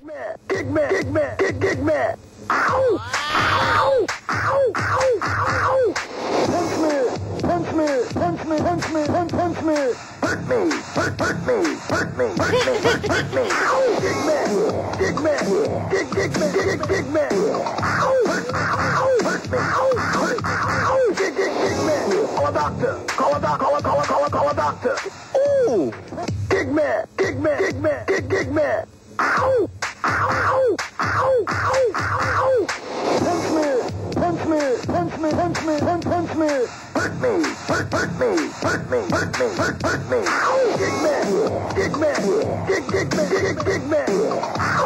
kick me, kick me, kick, kick me. Ow! Ow! Ow! Ow! Ow! Punch me, punch me, punch me, punch me, punch, me. Hurt me, hurt, hurt me, hurt me, hurt me, hurt, hurt me. Ow! Kick me, kick me, kick, kick me, kick, kick me. Ow! Hurt, ow! Hurt me, ow! Hurt, ow! Kick, kick, kick me. Call a doctor, call a doctor, call a, call a, call a, call a doctor. Ooh! Kick me, kick me, kick me, kick, kick me. Ow! Ow! Ow! Ow! Ow! Punch me! Punch me! Punch me! Punch me! Punch, punch me! Hurt me! Hurt, hurt me! Hurt me! Hurt me! Hurt, hurt me! Ow! Kick me! Kick me! Kick, kick me! Kick, kick me! Ow!